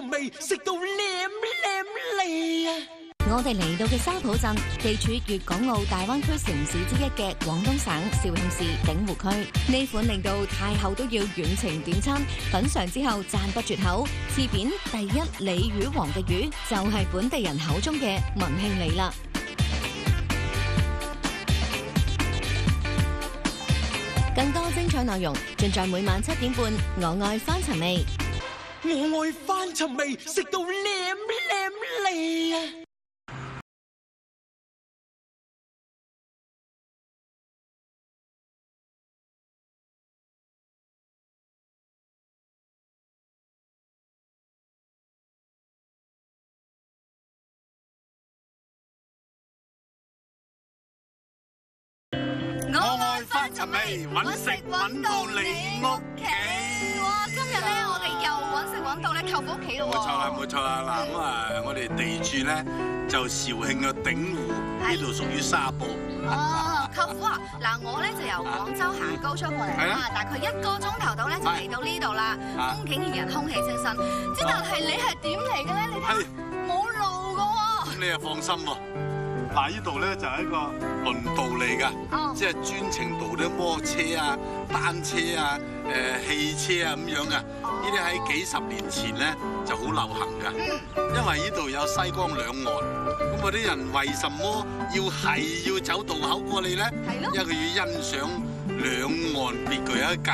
味，食到舐舐脷啊！我哋嚟到嘅沙浦鎮，地處粵港澳大灣區城市之一嘅廣東省肇慶市鼎湖區。呢款令到太后都要遠程點餐，品尝之後讚不絕口。字典第一鯉魚王嘅魚，就係、本地人口中嘅文慶鯉啦。更多精彩內容，盡在每晚七點半。我愛翻寻味。我愛翻尋味，食到舐舐脷啊！我愛翻尋味，揾食揾到你屋企。哇！今日咧，我哋又揾食揾到咧，舅父屋企咯喎。冇錯啦，冇錯啦。嗱咁啊，我哋地處咧就肇慶嘅鼎湖，呢度屬於沙埔。哦，舅父啊，嗱，我咧就由廣州行高速過嚟啊啦，大概一個鐘頭到咧就嚟到呢度啦，啊風景宜人，空氣清新。之但係你係點嚟嘅咧？你睇係冇路噶喎。咁你又放心喎。嗱，呢度咧就係一個輪道嚟㗎，哦即係專程道啲摩車啊、單車啊、誒汽車啊咁樣㗎。呢啲喺幾十年前咧就好流行㗎，因為呢度有西江兩岸，咁嗰啲人為什麼要係要走渡口過嚟咧？係咯因為佢要欣賞兩岸別具一格、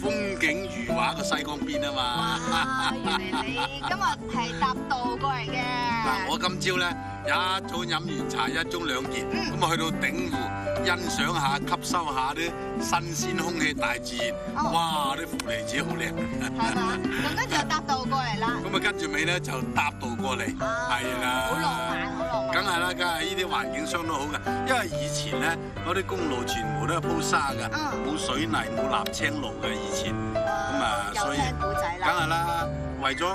風景如畫嘅西江邊啊嘛。哇！原來你今日係搭道過嚟嘅。嗱，我今朝咧一早飲完茶，一盅兩件，咁啊去到鼎湖欣賞下、吸收下啲新鮮空氣、大自然。哦哇！啲負離子好靚。係嘛？咁跟住就搭道過嚟啦。咁啊跟住尾咧就搭道過嚟，啊係啦。好浪漫。梗係啦，梗係呢啲環境相當好嘅，因為以前咧嗰啲公路全部都係鋪沙嘅，嗯冇水泥冇瀝青路嘅以前，咁啊又所以梗啦。係啦，為咗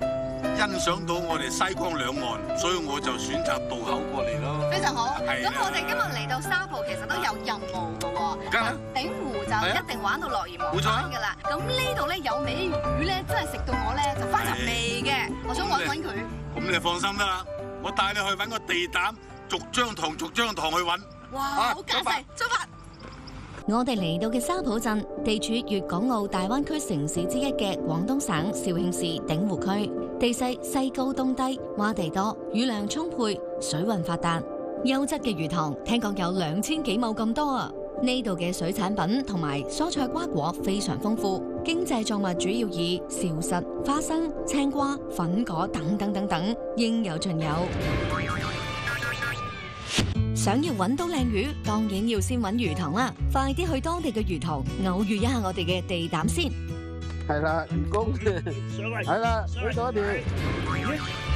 誒、欣賞到我哋西江兩岸，所以我就選擇渡口過嚟咯。非常好。咁我哋今日嚟到沙浦，其實都有任務嘅喎。梗鼎湖就一定玩到樂而忘冇錯啊返㗎啦。咁呢度咧有尾魚咧，真係食到我咧就翻尋味嘅。我想揾揾佢。咁你放心得啦，我帶你去揾個地膽，逐張堂逐張堂去揾。哇！啊好架勢，出發。我哋嚟到嘅沙浦鎮，地處粵港澳大灣區城市之一嘅廣東省肇慶市鼎湖區，地勢西高東低，洼地多，雨量充沛，水運發達，優質嘅魚塘聽講有兩千幾畝咁多啊！呢度嘅水產品同埋蔬菜瓜果非常豐富，經濟作物主要以韶實、花生、青瓜、粉果等等等等，應有盡有。想要揾到靚魚，當然要先揾魚塘啦！快啲去當地嘅魚塘偶遇一下我哋嘅地膽先。係啦，員工 係啦，呢度一條。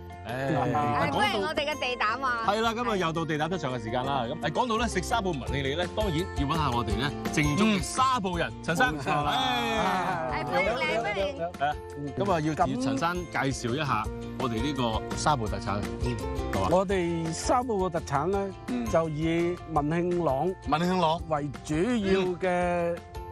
係誒，不如講到我哋嘅地膽啊！係啦，咁啊又到地膽得場嘅時間啦。咁誒講到咧食沙布文氣你咧，當然要揾下我哋咧正宗嘅沙布人陳生。冇錯啦係歡迎你，歡迎。係啊，咁啊要要陳生介紹一下我哋呢個沙布特產。好啊。我哋沙布嘅特產咧，嗯就以文慶朗文庆朗，為主要嘅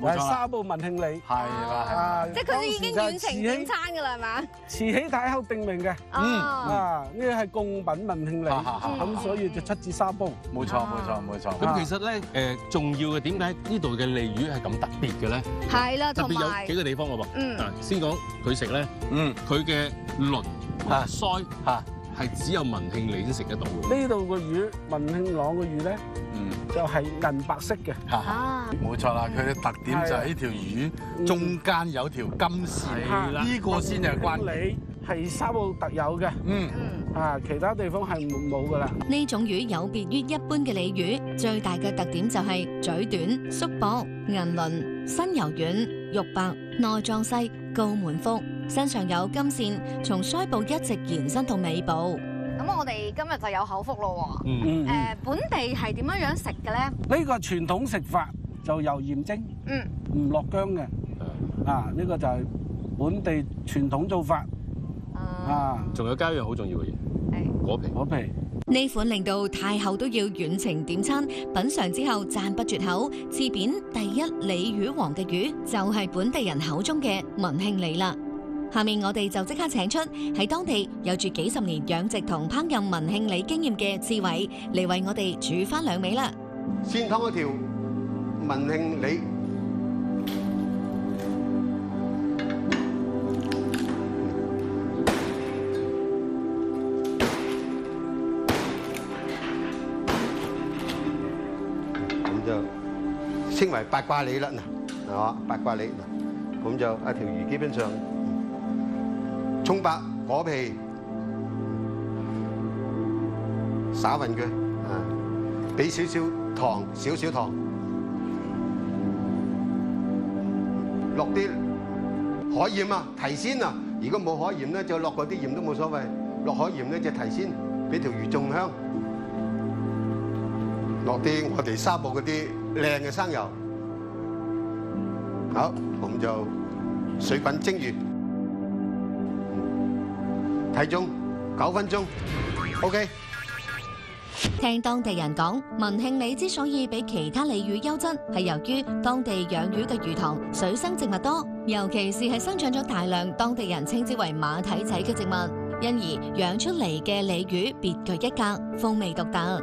係冇錯沙煲文慶里。係啦，即係佢哋已經遠程點餐㗎啦，係嘛？慈禧太后定名嘅，嗯，啊呢個係贡品文慶里，哈哈哈咁所以就出自沙煲。冇錯，冇錯，冇錯。咁其實咧誒重要嘅點解呢度嘅鯉魚係咁特別嘅咧？係啦，特別有幾個地方嘅噃。嗯嗱，先講佢食咧，嗯，佢嘅鱗啊腮嚇，係只有文慶里先食得到嘅。呢度嘅魚，文慶朗嘅魚咧嗯，就係銀白色嘅，哈哈。啊，冇錯啦，佢嘅特點就係呢條魚中間有條金線，呢個先係關。鍵。里係沙澳特有嘅，嗯，嗯，啊其他地方係冇冇噶啦。呢種魚有別於一般嘅鯉魚，最大嘅特點就係嘴短、縮薄、銀鱗、身柔軟、肉白、內臟細、高滿腹，身上有金線，從腮部一直延伸到尾部。咁我哋今日就有口福咯喎。嗯，嗯誒，本地係點樣樣食嘅咧？呢個傳統食法就油鹽蒸，嗯，唔落薑嘅。啊，呢個就係本地傳統做法啊，啊，仲有加一樣好重要嘅嘢，係果皮。果皮。呢款令到太后都要遠程點餐，品尝之後讚不絕口。刺扁第一鯉魚王嘅魚就係本地人口中嘅文慶鯉啦。下面我哋就即刻請出喺當地有住幾十年養殖同烹飪文慶鯉經驗嘅志偉嚟為我哋煮翻兩味啦。先汤一條文慶鯉，咁就稱為八卦鯉啦，嗱，係嘛？八卦鯉嗱，咁就一條魚基本上葱白果皮灑勻佢，啊，俾少少糖，少少糖，落啲海鹽啊，提鮮啊。如果冇海鹽咧，就落嗰啲鹽都冇所謂。落海鹽咧就提鮮，俾條魚仲香。落啲我哋沙埔嗰啲靚嘅生油，好，咁就水滾蒸魚，睇鐘九分鐘，OK。聽當地人講，文慶里之所以比其他鯉魚優質，係由於當地養魚嘅魚塘水生植物多，尤其是係生長咗大量當地人稱之為馬蹄仔嘅植物，因而養出嚟嘅鯉魚別具一格，風味獨特。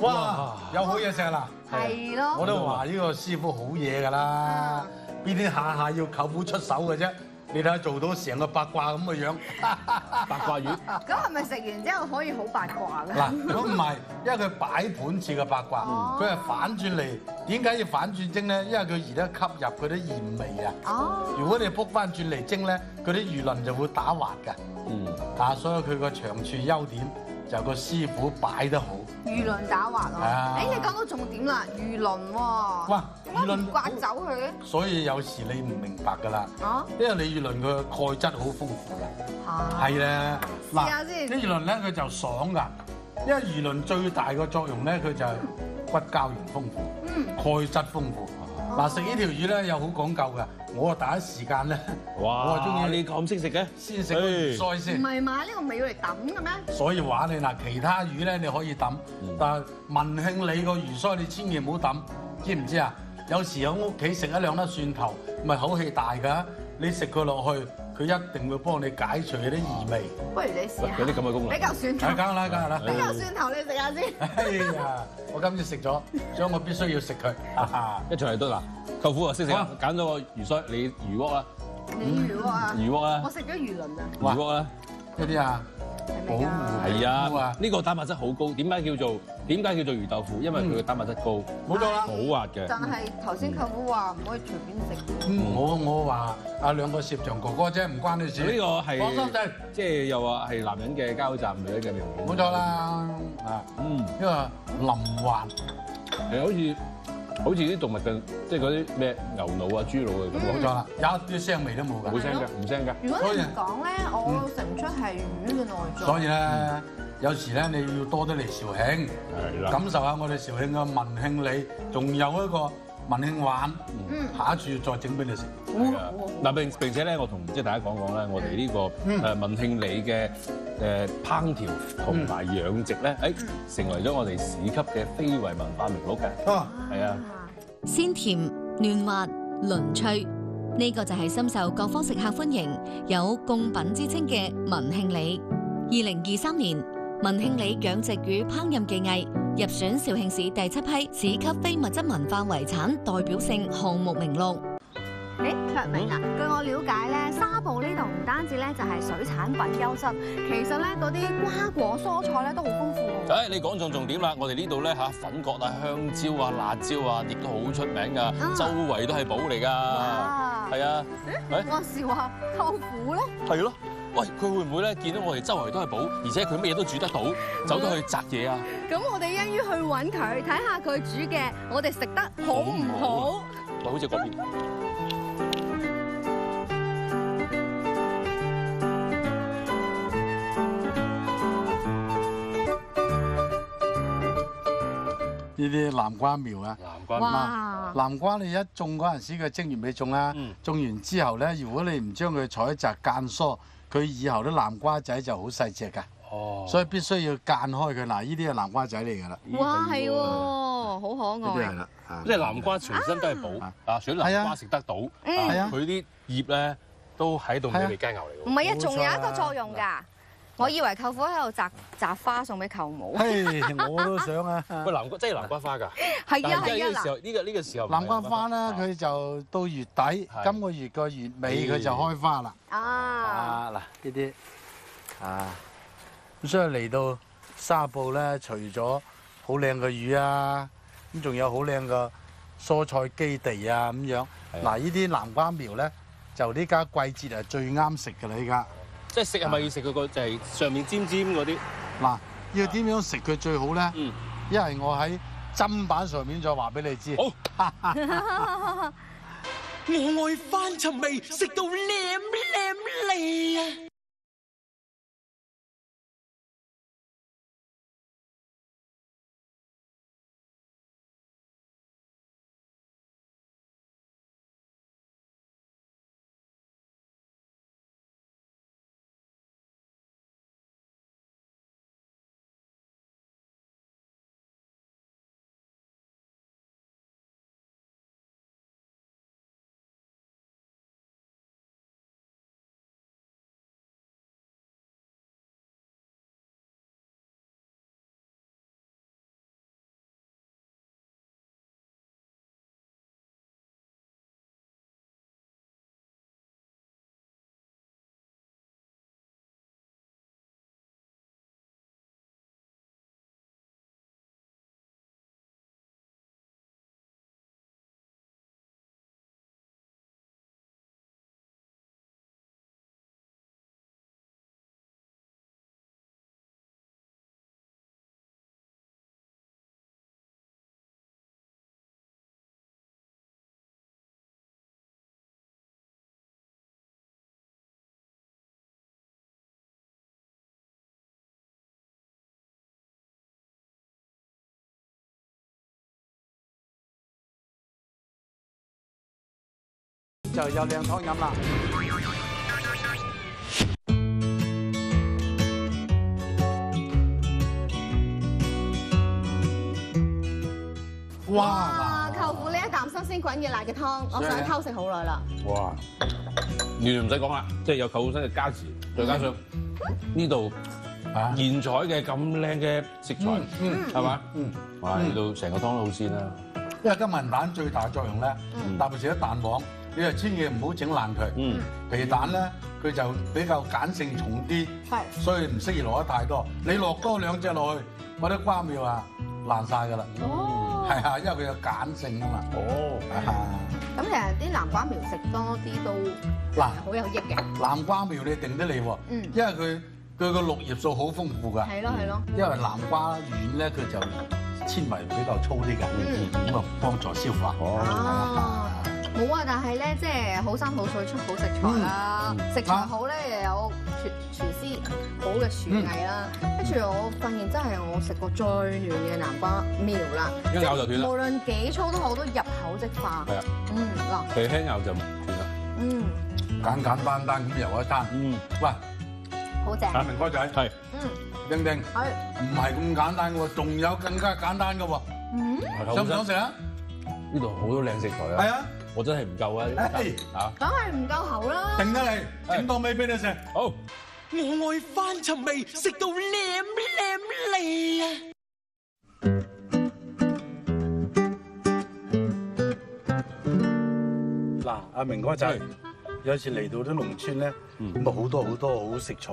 哇！有好嘢食啦！係咯。我都話呢個師傅好嘢㗎啦，邊啲下下要舅父出手嘅啫？你睇下做到成個八卦咁嘅樣。八卦魚，咁係咪食完之後可以好八卦嘅？嗱，咁唔係，因為佢擺盤似嘅八卦，哦佢係反轉嚟。點解要反轉蒸咧？因為佢而家吸入佢啲鹽味啊。哦。如果你撲翻轉嚟蒸咧，佢啲魚鱗就會打滑㗎。嗯，啊，所以佢個長處優點就係個師傅擺得好。魚鱗打滑係啊喎。誒，你講到重點啦，魚鱗喎。哇點解唔刮走佢嘅？所以有時你唔明白㗎啦，啊？因為你魚鱗佢鈣質好豐富㗎。係。係咧，試下先啲魚鱗咧佢就爽㗎，因為魚鱗最大個作用咧，佢就係骨膠原豐富，嗯。鈣質豐富。嗱，食呢條魚咧又好講究嘅，我啊第一時間咧哇！我係中意你咁識食嘅，先食個魚腮唔先。係嘛？呢個咪要嚟抌嘅咩？所以話你嗱，其他魚咧你可以抌，但係文慶你個魚腮你千祈唔好抌，知唔知啊？有時喺屋企食一兩粒蒜頭，咪口氣大㗎，你食佢落去，佢一定會幫你解除嗰啲異味。不如你試下。有啲咁嘅功能俾嚿蒜頭梗。係啦，梗係啦。俾嚿蒜頭你食下先。哎呀！我今次食咗，所以我必須要食佢。哈哈 一場嚟都啦，舅父啊識食啊，揀咗個魚腮，你魚鍋啦，你魚窩啊！魚鍋啊我，食咗魚鱗啊，魚鍋啊，呢啲啊，係咪㗎？係啊啊，呢個蛋白質好高，點解叫做點解叫做魚豆腐？因為佢嘅蛋白質高，冇錯啦好。滑嘅。但係頭先舅父話唔可以隨便食。嗯我我話啊兩個攝像哥哥啫，唔關你事。呢個係放心仔，即係又話係男人嘅交站，女人嘅名片。冇錯。啦。啊，嗯，因為林環係好似好似啲動物嘅，即係嗰啲咩牛腦啊、豬腦啊咁冇錯啦，有一啲腥味都冇㗎。冇聲嘅，唔聲㗎。如果你唔講咧，我食唔出係魚嘅內臟。所以咧，有時咧你要多啲嚟肇慶。感受下我哋肇慶嘅文慶里，仲有一個文慶丸，嗯。下一次再整俾你食。係啊嗱並並且咧，我同即係大家講講咧，我哋呢個誒文慶里嘅誒烹調同埋養殖咧，誒成為咗我哋市級嘅非遺文化名錄嘅。啊，係啊，鮮甜嫩滑嫩脆，呢、個就係深受各方食客歡迎，有貢品之稱嘅文慶里。二零二三年，文慶里養殖與烹飪技藝入選肇慶市第七批市級非物質文化遺產代表性項目名錄。誒，卓明啊，據我了解咧，沙埔呢度唔單止咧就係水產品優質，其實咧嗰啲瓜果蔬菜咧都好豐富喎。誒你講中重點啦！我哋呢度咧嚇粉葛啊、香蕉啊、辣椒啊，亦都好出名㗎，周圍都係寶嚟㗎。啊，係啊，诶我是話舅父咧，係咯。喂，佢會唔會咧見到我哋周圍都係寶，而且佢乜嘢都煮得到，走咗去摘嘢啊？咁我哋一於去揾佢，睇下佢煮嘅，我哋食得好唔好？喂，好似嗰邊。呢啲南瓜苗啊。南瓜哇！南瓜你一種嗰陣時嘅正月尾種啦，嗯種完之後咧，如果你唔將佢採摘間疏，佢以後啲南瓜仔就好細隻㗎，哦，所以必須要間開佢。嗱，呢啲係南瓜仔嚟㗎啦，哇，係喎，好可愛。呢啲係啦，啊即係南瓜全身都係寶啊！除咗南瓜食得到，係啊佢啲葉咧都喺度美味佳肴嚟唔喎。係啊，仲有一個作用㗎。我以為舅父喺度摘摘花送俾舅母。嘿，我都想啊！喂，南瓜真係南瓜花㗎，係啊但係係啊嗱，呢個時候呢個呢個時候南瓜花啦，啊佢就到月底，今個月個月尾佢就開花啦。啊，啊，嗱呢啲啊，咁所以嚟到沙埔咧，除咗好靚嘅魚啊，咁仲有好靚嘅蔬菜基地啊咁樣。嗱，呢啲南瓜苗咧，就呢家季節係最啱食㗎啦！依家即係食係咪要食佢個就係上面尖尖嗰啲？嗱，要點樣食佢最好咧？嗯，因為我喺砧板上面再話俾你知。好 我愛翻尋味，食到舐舐脷啊！就有靚湯飲啦。哇！舅父呢一啖新鮮滾熱辣嘅湯，我想偷食好耐啦。哇！完全唔使講啦，即係有舅父身嘅加持，再加上呢度啊現採嘅咁靚嘅食材，嗯係嘛？嗯，哇！呢度成個湯都好鮮啦。因為金銀蛋最大作用咧，嗯特別是啲蛋黃，你就千祈唔好整爛佢。嗯，皮蛋咧，佢就比較鹼性重啲，係所以唔適宜落得太多。你落多兩隻落去，嗰啲瓜苗啊爛晒㗎啦。哦，係啊，因為佢有鹼性啊嘛。哦，啊咁其實啲南瓜苗食多啲都嗱，好有益嘅。南瓜苗你定得嚟喎，嗯因為佢佢個綠葉素好豐富㗎。係咯係咯，因為南瓜軟咧，佢就纖維比較粗啲㗎，嗯咁啊幫助消化。哦，冇啊！但係咧，即係好山好水出好食材啦，嗯。食材好咧又有廚廚師好嘅廚藝啦。跟住我發現真係我食過最嫩嘅南瓜苗啦，一咬就斷啦。無論幾粗都好，都入口即化。係啊，嗯嗱，皮輕咬就唔斷啦。嗯，簡簡單單咁游一餐。嗯，喂，好正。阿明哥仔，係。嗯，丁丁，係，唔係咁簡單嘅喎，仲有更加簡單嘅喎，嗯，想唔想食啊？呢度好多靚食材啊！係啊，我真係唔夠啊！梗係唔夠喉啦。定得你，整多味俾你食。好。我愛翻尋味，食到舐舐脷啊！嗱，阿明哥仔係，有時嚟到啲農村咧，嗯咁啊好多好多好食材，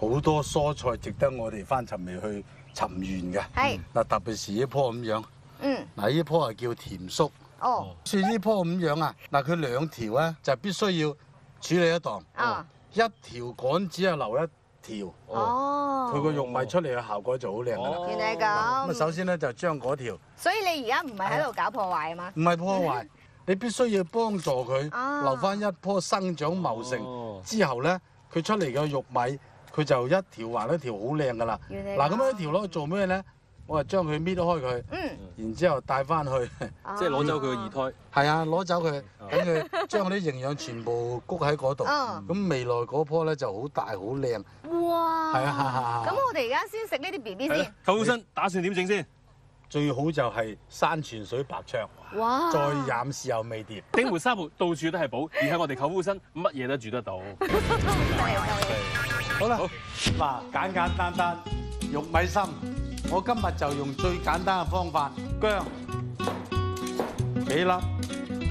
好多蔬菜值得我哋翻尋味去尋源嘅。係，嗱，特別是呢棵咁樣，嗯，嗱呢棵係叫甜粟。哦，似呢棵咁樣啊，嗱佢兩條咧就必須要處理一檔，啊，一條杆只係留一條，哦，佢個玉米出嚟嘅效果就好靚噶啦。原來咁。啊，咁，首先咧就將嗰條所以你而家唔係喺度搞破壞啊嘛？唔係破壞，你必須要幫助佢啊。留翻一棵生長茂盛，哦。之後咧佢出嚟嘅玉米佢就一條橫一條好靚噶啦。原來嗱咁樣一條攞去做咩咧？我係將佢搣開佢，嗯，然之後帶翻去，即係攞走佢個二胎。係啊，攞走佢，等佢將嗰啲營養全部谷喺嗰度。嗯咁未來嗰棵咧就好大好靚。哇！係啊咁我哋而家先食呢啲 B B 先舅父新打算點整先？最好就係山泉水白灼，哇！再飲豉油味碟。鼎湖沙煲到處都係寶，而喺我哋舅父新乜嘢都煮得到。好啦，嗱，簡簡單單玉米心，我今日就用最簡單嘅方法，薑幾粒，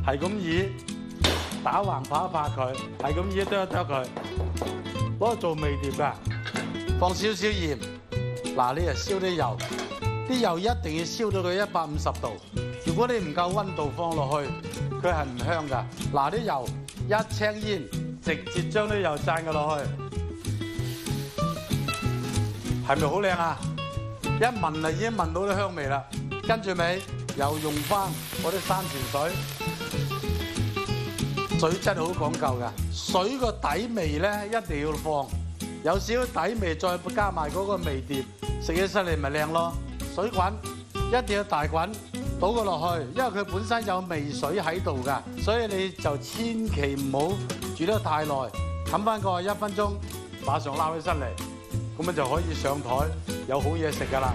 係咁以打橫拍一拍佢，係咁以剁一剁佢，攞嚟做味碟㗎，放少少鹽，嗱你就燒啲油，啲油一定要燒到佢一百五十度，如果你唔夠温度放落去，佢係唔香㗎。嗱啲油一青煙，直接將啲油灒佢落去。係咪好靚啊？一聞啊已經聞到啲香味啦。跟住尾又用翻嗰啲山泉水，水質好講究㗎。水個底味咧一定要放，有少少底味再加埋嗰個味碟，食起身嚟咪靚咯。水滾一定要大滾，倒佢落去，因為佢本身有味水喺度㗎，所以你就千祈唔好煮得太耐，冚翻個一分鐘，馬上撈起身嚟。咁樣就可以上台有好嘢食噶啦。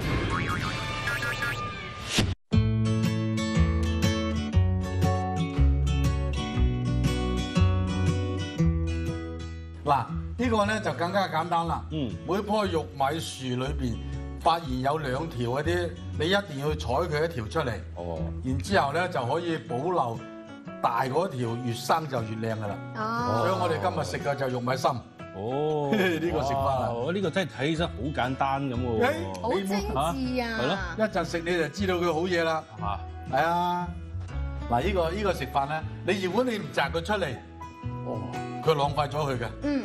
嗱，呢個咧就更加簡單啦。嗯每棵玉米樹裏邊發現有兩條嗰啲，你一定要採佢一條出嚟，哦，然之後咧就可以保留大嗰條，越生就越靚噶啦。哦，所以我哋今日食嘅就玉米心。哦，呢個食法啊哇呢個真係睇起身好簡單咁誒喎。好精緻啊！係咯。一陣食你就知道佢好嘢啦。嚇，係啊，嗱，呢個呢個食法咧，你如果你唔摘佢出嚟，哦，佢浪費咗佢嘅，嗯，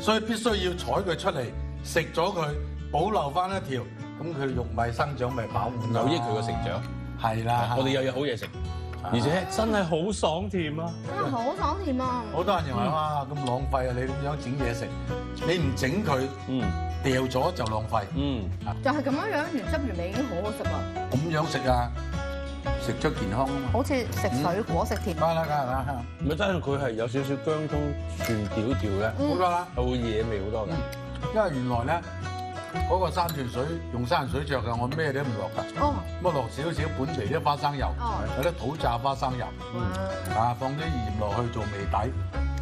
所以必須要採佢出嚟，食咗佢，保留翻一條，咁佢玉米生長咪飽滿咯。有益佢個成長。係啦，我哋又有好嘢食，而且真係好爽甜啊！真係好爽甜啊！好多人認為哇咁浪費啊！你咁樣整嘢食，你唔整佢嗯掉咗就浪費，嗯，就係咁樣樣，原汁原味已經好好食啦，咁樣食啊，食出健康啊嘛。好似食水果食甜。啦，梗係啦，咪真係佢係有少少薑葱蒜條條嘅，好多啦。係會惹味好多嘅。因為原來咧嗰個山泉水用山泉水着嘅，我咩都唔落㗎。哦，咁啊落少少本地啲花生油，哦有啲土榨花生油，嗯，啊放啲鹽落去做味底，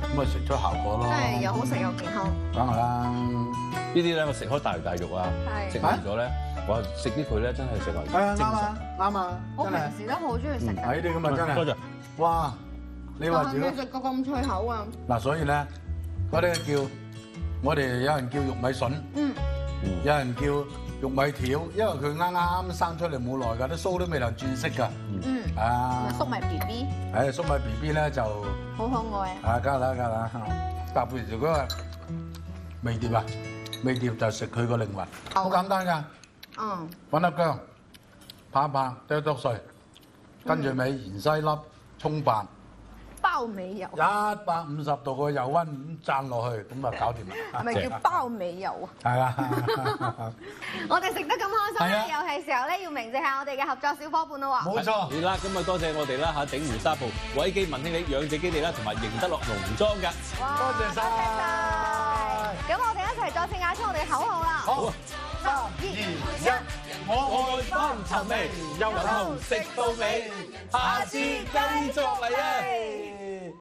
咁啊食出效果咯。真係又好食又健康。梗係啦，呢啲咧我食開大魚大肉啊，係食完咗咧，我食啲佢咧真係食埋係啊啱啊啱啊，我真係平時都好中意食呢啲咁啊真係，多謝。哇！你話自己但係未食個咁脆口啊！嗱，所以咧嗰啲叫我哋有人叫玉米筍，嗯，有人叫玉米條，因為佢啱啱生出嚟冇耐㗎，啲鬚都未能轉色㗎。嗯，啊，粟米 B B 誒粟米 B B 咧就好可愛啊！啊，梗係啦，梗係啦，搭配住嗰個味碟啊，味碟就食佢個靈魂，好。簡單㗎，嗯，揾粒薑，拍一拍，剁剁碎，跟住尾芫茜粒，葱瓣，包尾油一百五十度個油温咁灒落去，咁啊搞掂啦。係咪叫包尾油啊？係啦，我哋食得咁開心咧，又係時候咧要鳴謝下我哋嘅合作小伙伴咯喎。冇錯。係啦，咁啊多謝我哋啦嚇，鼎湖沙浦、偉記文興里養殖基地啦，同埋盈德樂農莊㗎。哇多謝晒多謝晒咁我哋一齊再次嗌出我哋嘅口號啦！好，三二一，我愛翻尋味，又能食到尾，下次继续嚟啊！